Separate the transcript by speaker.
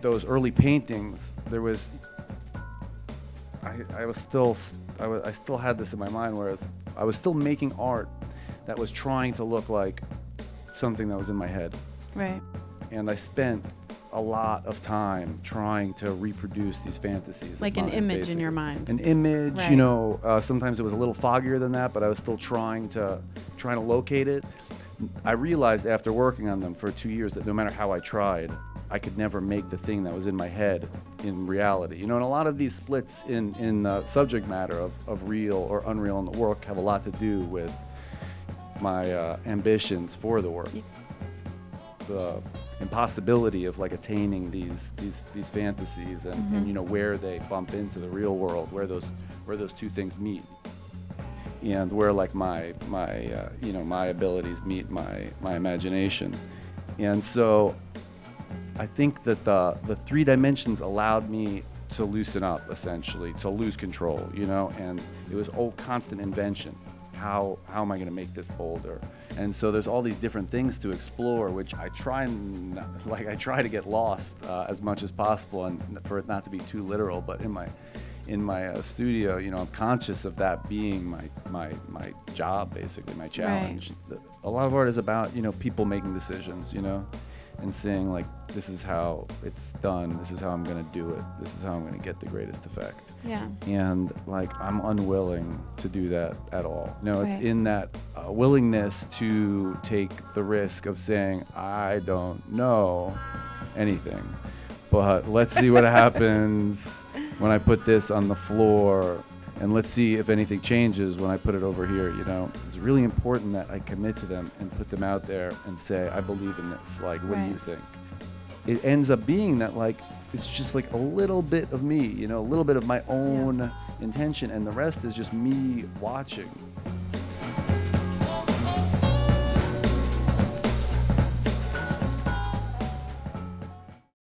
Speaker 1: those early paintings, there was I, I was still I, wa- I still had this in my mind, whereas I was still making art that was trying to look like something that was in my head,
Speaker 2: Right.
Speaker 1: and I spent a lot of time trying to reproduce these fantasies.
Speaker 2: Like an
Speaker 1: mine,
Speaker 2: image in your mind.
Speaker 1: An image,
Speaker 2: Right.
Speaker 1: you know. Uh, sometimes it was a little foggier than that, but I was still trying to trying to locate it. I realized after working on them for two years that no matter how I tried, I could never make the thing that was in my head in reality. You know, and a lot of these splits in in the subject matter of, of real or unreal in the work have a lot to do with my uh, ambitions for the work. The impossibility of like attaining these these these fantasies and, and you know where they bump into the real world, where those where those two things meet and where like my my uh, you know my abilities meet my my imagination. And so i think that the the three dimensions allowed me to loosen up essentially to lose control you know and it was all constant invention. How how am i going to make this bolder? And so there's all these different things to explore which i try and like i try to get lost uh, as much as possible and for it not to be too literal but in my in my uh, studio, you know, I'm conscious of that being my my my job, basically my challenge. The- A lot of art is about you know people making decisions, you know, and saying like, this is how it's done. This is how I'm gonna do it. This is how I'm gonna get the greatest effect.
Speaker 2: Yeah.
Speaker 1: And like, I'm unwilling to do that at all. No, it's
Speaker 2: Right.
Speaker 1: in that uh, willingness to take the risk of saying, I don't know anything, but let's see what happens when I put this on the floor. And let's see if anything changes when I put it over here. You know, it's really important that I commit to them and put them out there and say, I believe in this. Like, what do you think? It ends up being that, like, it's just like a little bit of me, you know, a little bit of my own intention, and the rest is just me watching